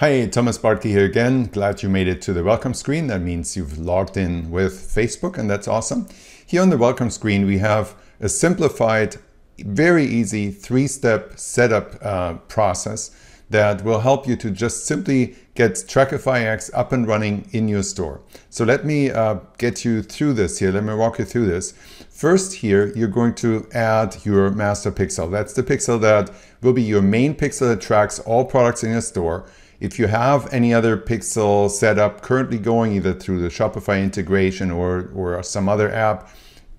Hi, Thomas Bartke here again. Glad you made it to the welcome screen. That means you've logged in with Facebook and that's awesome. Here on the welcome screen, we have a simplified, very easy three-step setup uh, process that will help you to just simply get Trackify X up and running in your store. So let me uh, get you through this here. Let me walk you through this. First here, you're going to add your master pixel. That's the pixel that will be your main pixel that tracks all products in your store. If you have any other pixel setup currently going either through the Shopify integration or, or some other app,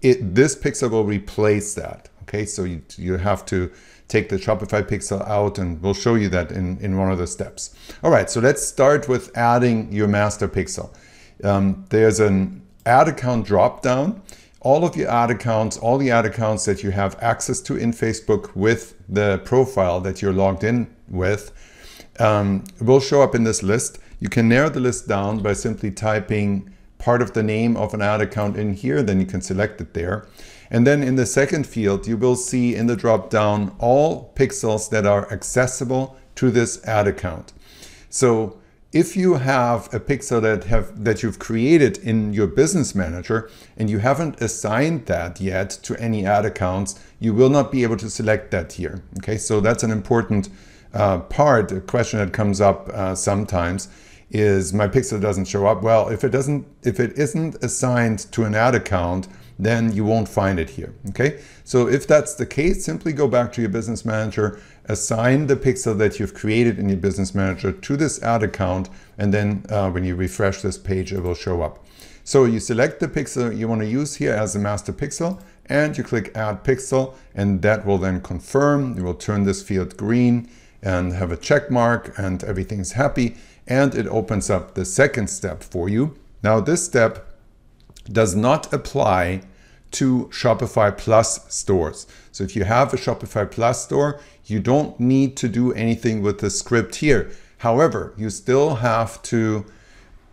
it, this pixel will replace that. Okay, so you, you have to take the Shopify pixel out and we'll show you that in, in one of the steps. All right, so let's start with adding your master pixel. Um, there's an ad account drop down. All of your ad accounts, all the ad accounts that you have access to in Facebook with the profile that you're logged in with, um, will show up in this list. You can narrow the list down by simply typing part of the name of an ad account in here, then you can select it there. And then in the second field, you will see in the drop down all pixels that are accessible to this ad account. So if you have a pixel that have that you've created in your business manager and you haven't assigned that yet to any ad accounts, you will not be able to select that here. Okay, so that's an important uh, part, a question that comes up uh, sometimes is my pixel doesn't show up. Well, if it doesn't, if it isn't assigned to an ad account, then you won't find it here. Okay. So if that's the case, simply go back to your business manager, assign the pixel that you've created in your business manager to this ad account. And then uh, when you refresh this page, it will show up. So you select the pixel you want to use here as a master pixel and you click add pixel and that will then confirm. You will turn this field green and have a check mark and everything's happy and it opens up the second step for you. Now this step does not apply to Shopify Plus stores. So if you have a Shopify Plus store, you don't need to do anything with the script here. However, you still have to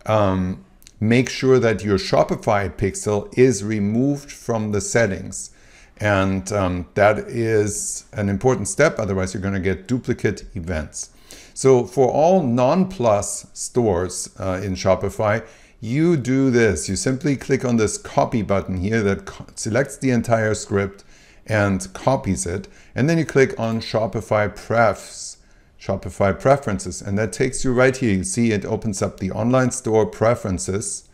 um, make sure that your Shopify pixel is removed from the settings. And um, that is an important step, otherwise you're gonna get duplicate events. So for all non-plus stores uh, in Shopify, you do this. You simply click on this copy button here that selects the entire script and copies it. And then you click on Shopify Prefs, Shopify Preferences. And that takes you right here. You see it opens up the online store preferences.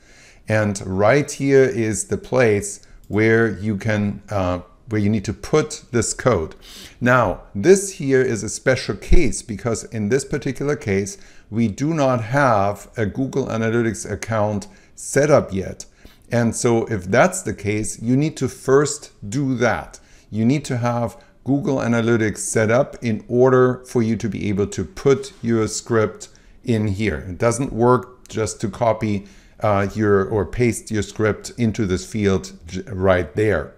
And right here is the place where you can uh, where you need to put this code. Now, this here is a special case because in this particular case, we do not have a Google Analytics account set up yet. And so if that's the case, you need to first do that. You need to have Google Analytics set up in order for you to be able to put your script in here. It doesn't work just to copy uh, your or paste your script into this field right there.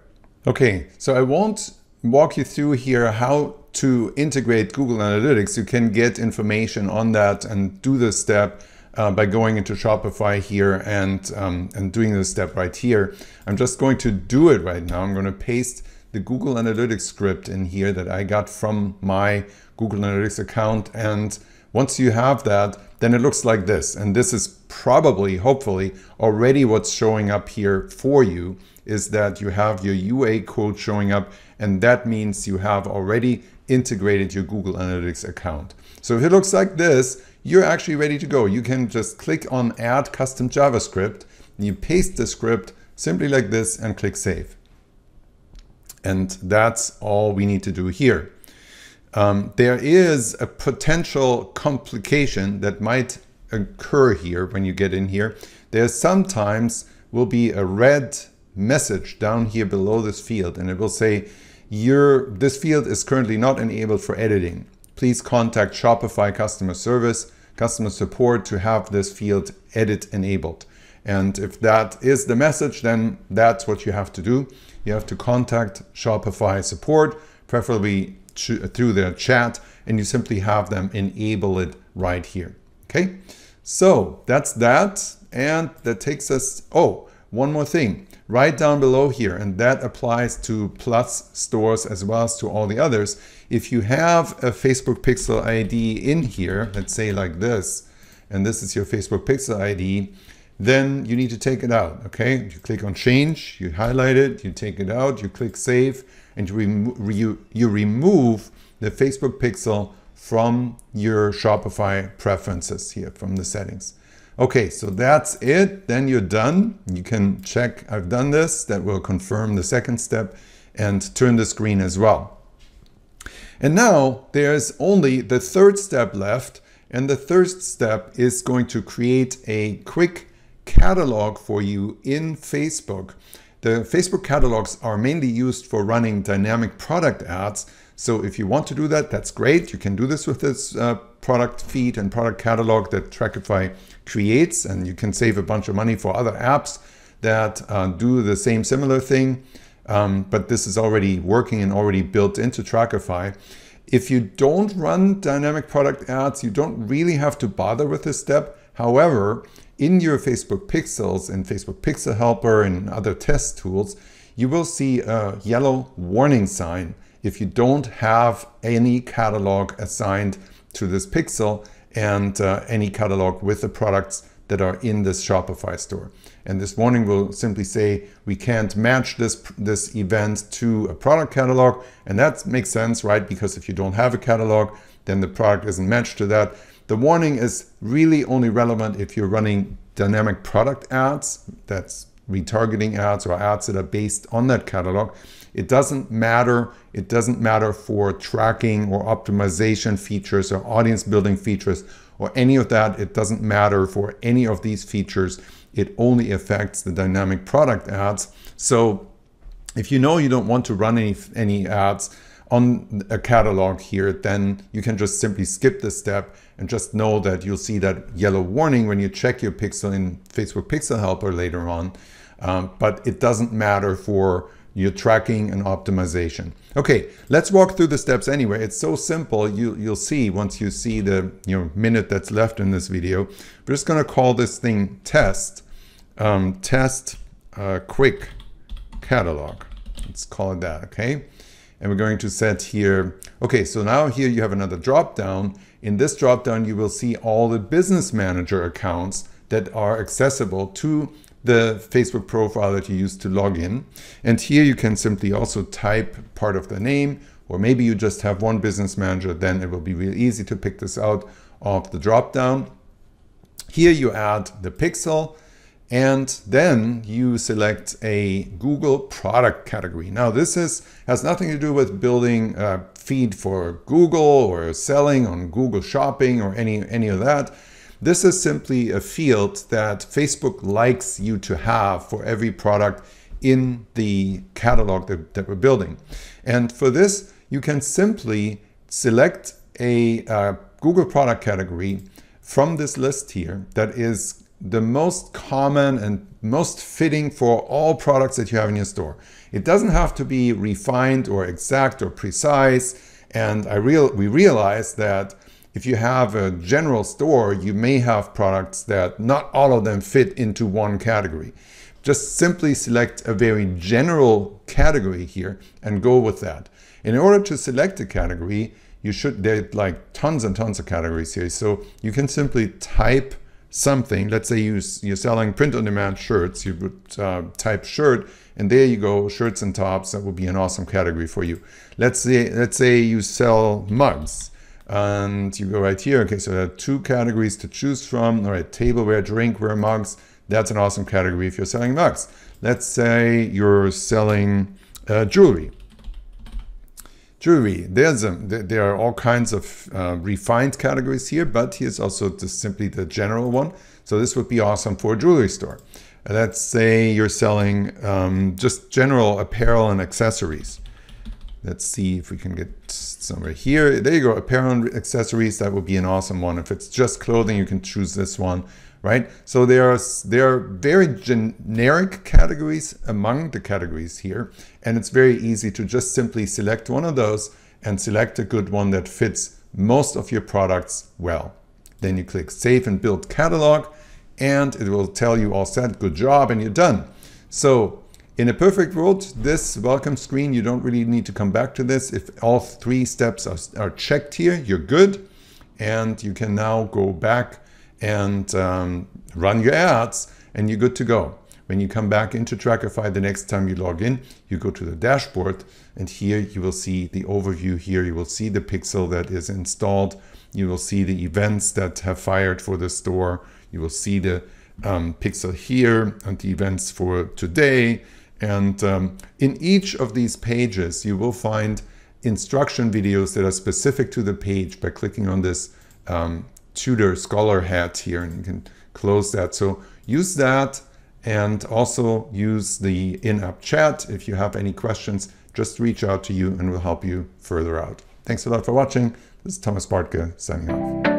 Okay, so I won't walk you through here how to integrate Google Analytics. You can get information on that and do this step uh, by going into Shopify here and, um, and doing this step right here. I'm just going to do it right now. I'm going to paste the Google Analytics script in here that I got from my Google Analytics account. And once you have that, then it looks like this. And this is probably, hopefully, already what's showing up here for you is that you have your UA code showing up and that means you have already integrated your Google Analytics account. So if it looks like this, you're actually ready to go. You can just click on add custom JavaScript, you paste the script simply like this and click save. And that's all we need to do here. Um, there is a potential complication that might occur here when you get in here. There sometimes will be a red message down here below this field and it will say your this field is currently not enabled for editing. Please contact Shopify customer service, customer support to have this field edit enabled. And if that is the message, then that's what you have to do. You have to contact Shopify support, preferably through their chat, and you simply have them enable it right here. Okay, so that's that. And that takes us, oh, one more thing. Right down below here, and that applies to Plus stores as well as to all the others. If you have a Facebook Pixel ID in here, let's say like this, and this is your Facebook Pixel ID, then you need to take it out, okay? You click on change, you highlight it, you take it out, you click save, and you, remo you, you remove the Facebook Pixel from your Shopify preferences here, from the settings. Okay, so that's it. Then you're done. You can check I've done this. That will confirm the second step and turn the screen as well. And now there's only the third step left. And the third step is going to create a quick catalog for you in Facebook. The Facebook catalogs are mainly used for running dynamic product ads. So if you want to do that, that's great. You can do this with this uh, product feed and product catalog that Trackify creates, and you can save a bunch of money for other apps that uh, do the same similar thing. Um, but this is already working and already built into Trackify. If you don't run dynamic product ads, you don't really have to bother with this step. However, in your Facebook pixels and Facebook Pixel Helper and other test tools, you will see a yellow warning sign if you don't have any catalog assigned to this pixel and uh, any catalog with the products that are in this Shopify store. And this warning will simply say we can't match this, this event to a product catalog. And that makes sense, right? Because if you don't have a catalog, then the product isn't matched to that. The warning is really only relevant if you're running dynamic product ads, that's retargeting ads or ads that are based on that catalog. It doesn't matter. It doesn't matter for tracking or optimization features or audience building features or any of that. It doesn't matter for any of these features. It only affects the dynamic product ads. So if you know you don't want to run any, any ads on a catalog here, then you can just simply skip this step and just know that you'll see that yellow warning when you check your pixel in Facebook Pixel Helper later on. Um, but it doesn't matter for your tracking and optimization. Okay, let's walk through the steps anyway. It's so simple, you, you'll see once you see the you know, minute that's left in this video. We're just gonna call this thing test, um, test uh, quick catalog. Let's call it that, okay? And we're going to set here, okay, so now here you have another drop down. In this drop down, you will see all the business manager accounts that are accessible to the Facebook profile that you use to log in. And here you can simply also type part of the name, or maybe you just have one business manager, then it will be real easy to pick this out of the dropdown. Here you add the pixel, and then you select a Google product category. Now this is has nothing to do with building a feed for Google or selling on Google Shopping or any, any of that. This is simply a field that Facebook likes you to have for every product in the catalog that, that we're building. And for this, you can simply select a uh, Google product category from this list here that is the most common and most fitting for all products that you have in your store. It doesn't have to be refined or exact or precise. And I real we realize that if you have a general store, you may have products that not all of them fit into one category. Just simply select a very general category here and go with that. In order to select a category, you should, there like tons and tons of categories here. So you can simply type something. Let's say you, you're selling print-on-demand shirts. You would uh, type shirt, and there you go, shirts and tops. That would be an awesome category for you. Let's say, let's say you sell mugs and you go right here. Okay, so there are two categories to choose from. All right, tableware, drinkware, mugs. That's an awesome category if you're selling mugs. Let's say you're selling uh, jewelry. Jewelry, there's a, there are all kinds of uh, refined categories here, but here's also just simply the general one. So this would be awesome for a jewelry store. Let's say you're selling um, just general apparel and accessories. Let's see if we can get somewhere here. There you go, apparel and accessories. That would be an awesome one. If it's just clothing, you can choose this one, right? So there are, there are very generic categories among the categories here. And it's very easy to just simply select one of those and select a good one that fits most of your products well. Then you click Save and Build Catalog and it will tell you all set, good job, and you're done. So In a perfect world, this welcome screen, you don't really need to come back to this. If all three steps are, are checked here, you're good. And you can now go back and um, run your ads and you're good to go. When you come back into Trackify the next time you log in, you go to the dashboard and here you will see the overview here. You will see the pixel that is installed. You will see the events that have fired for the store. You will see the um, pixel here and the events for today. And um, in each of these pages, you will find instruction videos that are specific to the page by clicking on this um, tutor scholar hat here and you can close that. So use that and also use the in-app chat. If you have any questions, just reach out to you and we'll help you further out. Thanks a lot for watching. This is Thomas Bartke signing off.